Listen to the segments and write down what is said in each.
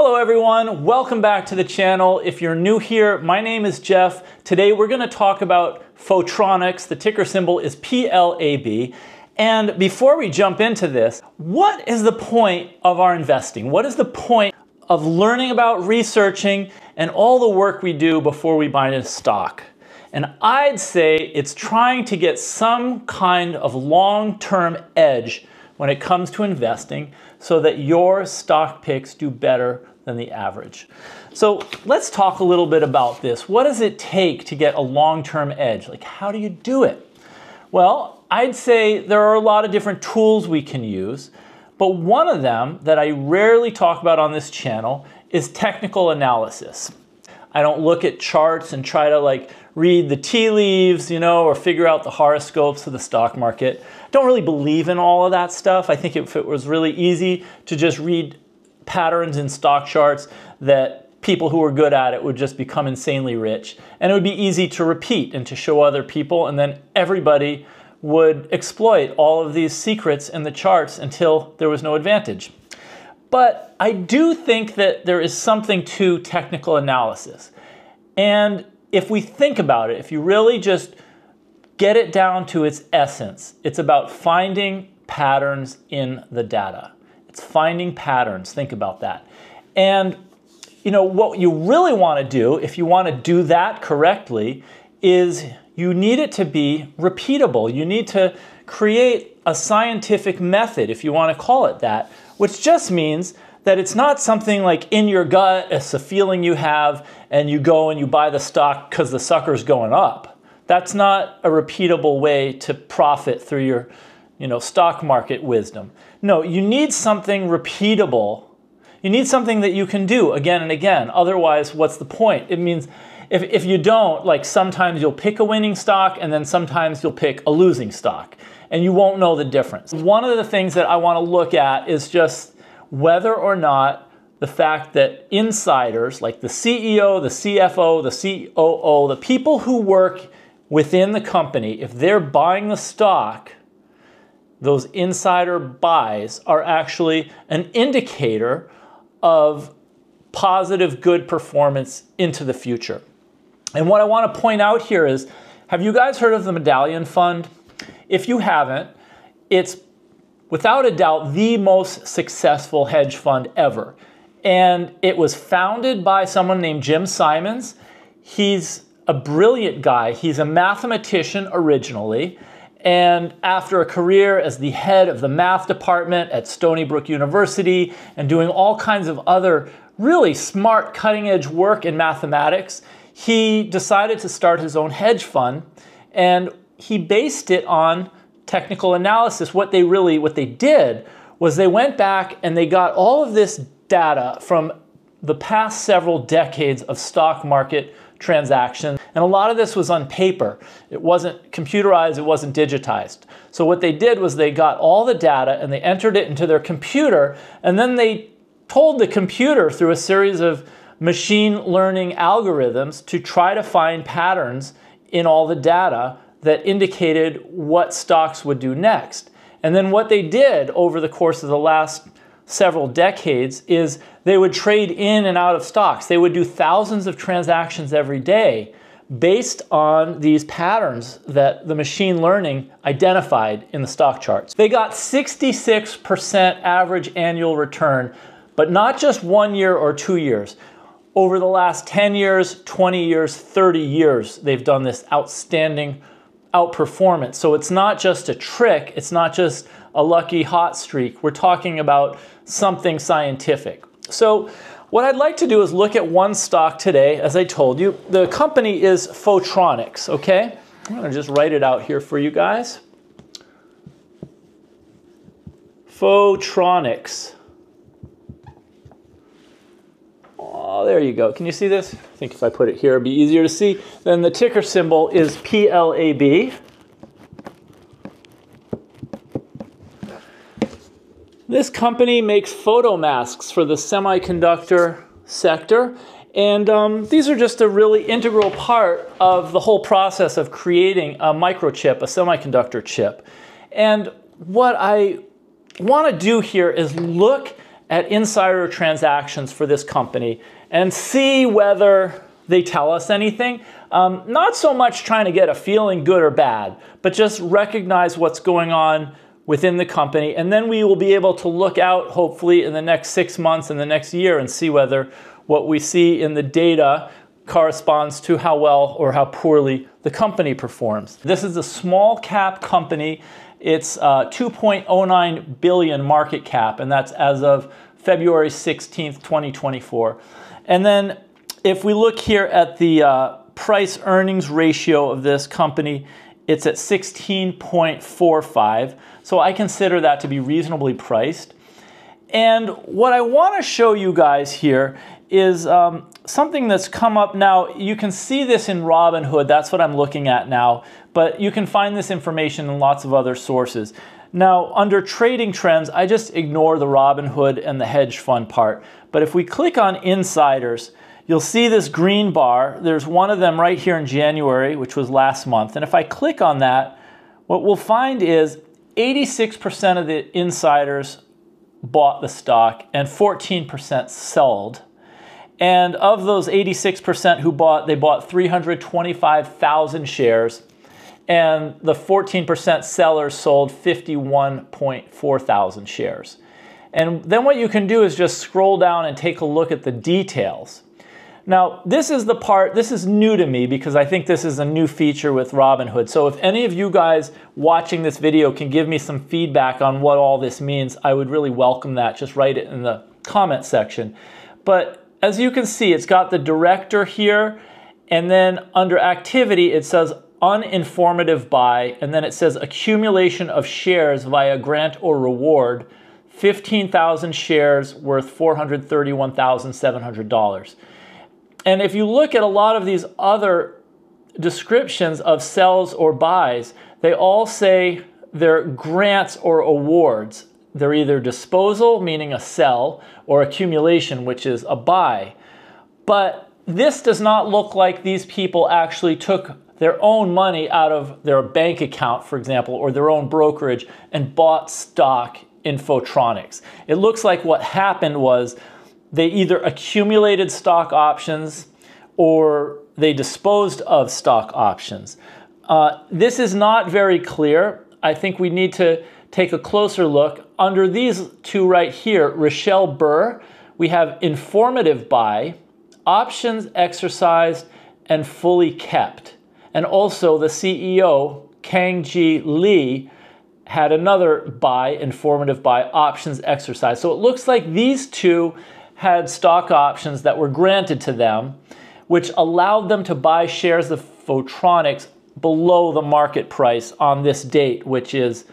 Hello everyone, welcome back to the channel. If you're new here, my name is Jeff. Today we're gonna talk about Photronics. The ticker symbol is PLAB. And before we jump into this, what is the point of our investing? What is the point of learning about researching and all the work we do before we buy a stock? And I'd say it's trying to get some kind of long-term edge when it comes to investing so that your stock picks do better than the average. So let's talk a little bit about this. What does it take to get a long-term edge? Like how do you do it? Well, I'd say there are a lot of different tools we can use, but one of them that I rarely talk about on this channel is technical analysis. I don't look at charts and try to like read the tea leaves, you know, or figure out the horoscopes of the stock market. I don't really believe in all of that stuff. I think if it was really easy to just read patterns in stock charts that people who are good at it would just become insanely rich. And it would be easy to repeat and to show other people, and then everybody would exploit all of these secrets in the charts until there was no advantage. But I do think that there is something to technical analysis. And if we think about it, if you really just get it down to its essence, it's about finding patterns in the data. It's finding patterns. Think about that. And you know what you really want to do if you want to do that correctly is you need it to be repeatable. You need to create a scientific method if you want to call it that, which just means that it's not something like in your gut, it's a feeling you have, and you go and you buy the stock because the sucker's going up. That's not a repeatable way to profit through your you know, stock market wisdom. No, you need something repeatable. You need something that you can do again and again. Otherwise, what's the point? It means if, if you don't, like sometimes you'll pick a winning stock and then sometimes you'll pick a losing stock and you won't know the difference. One of the things that I want to look at is just whether or not the fact that insiders like the CEO, the CFO, the COO, the people who work within the company, if they're buying the stock, those insider buys are actually an indicator of positive good performance into the future. And what I want to point out here is have you guys heard of the Medallion Fund? If you haven't, it's without a doubt the most successful hedge fund ever. And it was founded by someone named Jim Simons. He's a brilliant guy. He's a mathematician originally. And after a career as the head of the math department at Stony Brook University and doing all kinds of other really smart, cutting edge work in mathematics, he decided to start his own hedge fund. And he based it on technical analysis. What they really, what they did was they went back and they got all of this data from the past several decades of stock market transactions. And a lot of this was on paper. It wasn't computerized, it wasn't digitized. So what they did was they got all the data and they entered it into their computer and then they told the computer through a series of machine learning algorithms to try to find patterns in all the data that indicated what stocks would do next. And then what they did over the course of the last several decades is they would trade in and out of stocks. They would do thousands of transactions every day based on these patterns that the machine learning identified in the stock charts. They got 66% average annual return, but not just one year or two years. Over the last 10 years, 20 years, 30 years, they've done this outstanding outperformance. So it's not just a trick, it's not just a lucky hot streak. We're talking about something scientific. So what I'd like to do is look at one stock today, as I told you. The company is Photronics, okay? I'm gonna just write it out here for you guys. Photronics. There you go. Can you see this? I think if I put it here, it'd be easier to see. Then the ticker symbol is PLAB. This company makes photo masks for the semiconductor sector. And um, these are just a really integral part of the whole process of creating a microchip, a semiconductor chip. And what I want to do here is look at insider transactions for this company and see whether they tell us anything. Um, not so much trying to get a feeling good or bad, but just recognize what's going on within the company. And then we will be able to look out, hopefully, in the next six months and the next year and see whether what we see in the data corresponds to how well or how poorly the company performs. This is a small cap company. It's uh, 2.09 billion market cap, and that's as of February 16th, 2024. And then if we look here at the uh, price earnings ratio of this company, it's at 16.45. So I consider that to be reasonably priced. And what I want to show you guys here is um, something that's come up now. You can see this in Robinhood. That's what I'm looking at now. But you can find this information in lots of other sources. Now, under trading trends, I just ignore the Robinhood and the hedge fund part. But if we click on insiders, you'll see this green bar. There's one of them right here in January, which was last month. And if I click on that, what we'll find is 86% of the insiders bought the stock and 14% sold. And of those 86% who bought, they bought 325,000 shares. And the 14% sellers sold 51.4 thousand shares. And then what you can do is just scroll down and take a look at the details. Now, this is the part, this is new to me because I think this is a new feature with Robinhood. So if any of you guys watching this video can give me some feedback on what all this means, I would really welcome that. Just write it in the comment section. But as you can see, it's got the director here, and then under activity, it says uninformative buy, and then it says accumulation of shares via grant or reward, 15,000 shares worth $431,700. And if you look at a lot of these other descriptions of sells or buys, they all say they're grants or awards. They're either disposal, meaning a sell, or accumulation, which is a buy. But this does not look like these people actually took their own money out of their bank account, for example, or their own brokerage and bought stock in Photronics. It looks like what happened was they either accumulated stock options or they disposed of stock options. Uh, this is not very clear. I think we need to take a closer look. Under these two right here, Rochelle Burr, we have informative buy, options exercised, and fully kept. And also the CEO, Kang Jyh Lee, had another buy, informative buy, options exercise. So it looks like these two had stock options that were granted to them, which allowed them to buy shares of Photronics below the market price on this date, which is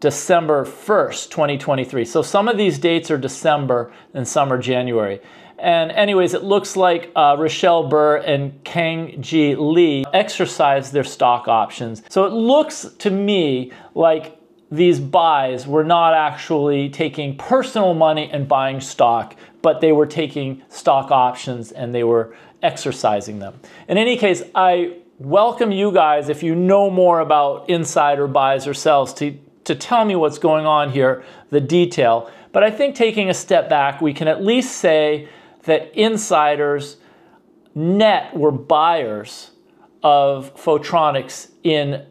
December 1st, 2023. So some of these dates are December and some are January. And anyways, it looks like uh, Rochelle Burr and Kang Jyh Lee exercised their stock options. So it looks to me like these buys were not actually taking personal money and buying stock, but they were taking stock options and they were exercising them. In any case, I welcome you guys, if you know more about insider buys or sells, to, to tell me what's going on here, the detail. But I think taking a step back, we can at least say that insiders net were buyers of Photronics in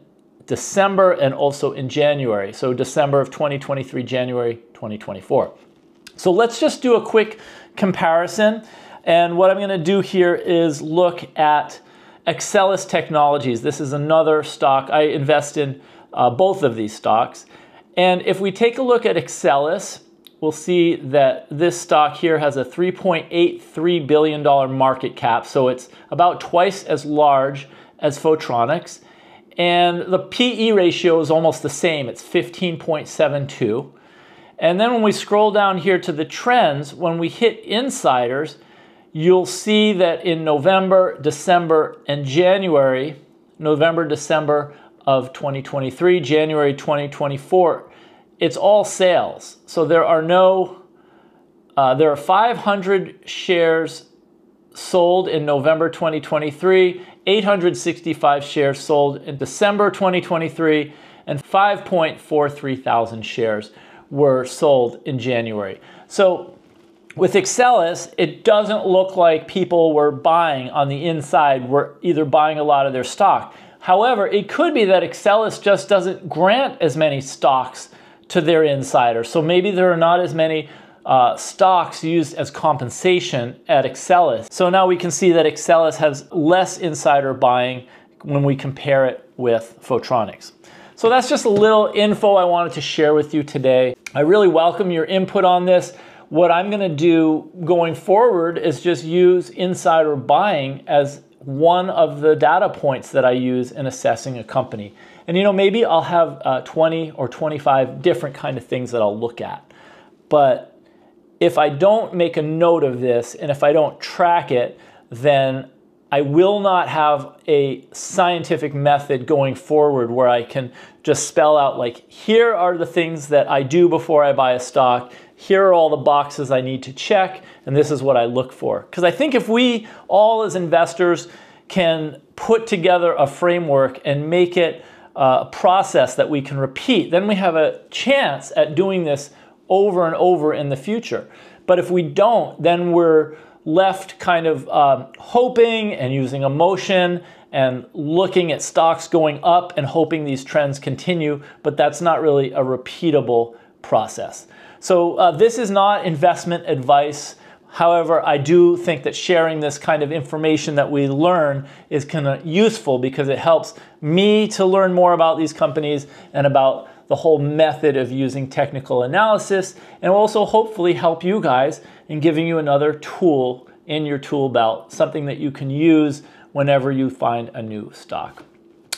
December and also in January. So December of 2023, January 2024. So let's just do a quick comparison. And what I'm going to do here is look at Axcelis Technologies. This is another stock. I invest in uh, both of these stocks. And if we take a look at Axcelis, we'll see that this stock here has a $3.83 billion market cap. So it's about twice as large as Photronics. And the PE ratio is almost the same. It's 15.72. And then when we scroll down here to the trends, when we hit insiders, you'll see that in November, December, and January, November, December of 2023, January 2024, it's all sales. So there are no, uh, there are 500 shares sold in November 2023, 865 shares sold in December 2023, and 5.43 thousand shares were sold in January. So with Axcelis, it doesn't look like people were buying on the inside, were either buying a lot of their stock. However, it could be that Axcelis just doesn't grant as many stocks to their insider. So maybe there are not as many uh, stocks used as compensation at Axcelis. So now we can see that Axcelis has less insider buying when we compare it with Photronics. So that's just a little info I wanted to share with you today. I really welcome your input on this. What I'm gonna do going forward is just use insider buying as one of the data points that I use in assessing a company. And you know, maybe I'll have uh, 20 or 25 different kind of things that I'll look at. But if I don't make a note of this and if I don't track it, then I will not have a scientific method going forward where I can just spell out like, here are the things that I do before I buy a stock. Here are all the boxes I need to check, and this is what I look for. Because I think if we all as investors can put together a framework and make it a process that we can repeat, then we have a chance at doing this over and over in the future. But if we don't, then we're left kind of um, hoping and using emotion and looking at stocks going up and hoping these trends continue, but that's not really a repeatable process. So uh, this is not investment advice. However, I do think that sharing this kind of information that we learn is kind of useful because it helps me to learn more about these companies and about the whole method of using technical analysis and also hopefully help you guys in giving you another tool in your tool belt, something that you can use whenever you find a new stock.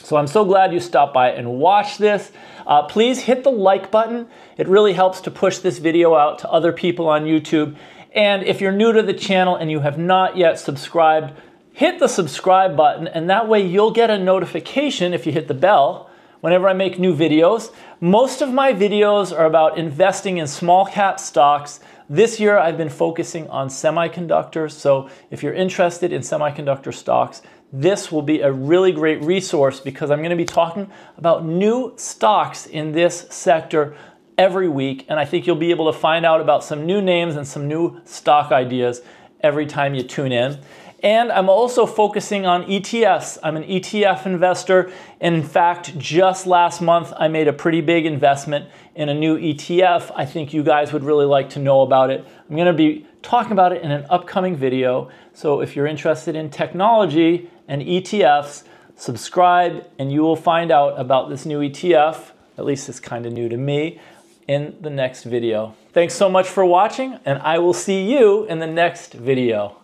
So I'm so glad you stopped by and watched this. Uh, please hit the like button. It really helps to push this video out to other people on YouTube. And if you're new to the channel and you have not yet subscribed, hit the subscribe button and that way you'll get a notification if you hit the bell whenever I make new videos. Most of my videos are about investing in small cap stocks. This year I've been focusing on semiconductors, so if you're interested in semiconductor stocks, this will be a really great resource because I'm going to be talking about new stocks in this sector every week, and I think you'll be able to find out about some new names and some new stock ideas every time you tune in. And I'm also focusing on ETFs. I'm an ETF investor. In fact, just last month, I made a pretty big investment in a new ETF. I think you guys would really like to know about it. I'm going to be talking about it in an upcoming video. So if you're interested in technology and ETFs, subscribe and you will find out about this new ETF. At least it's kind of new to me in the next video. Thanks so much for watching and I will see you in the next video.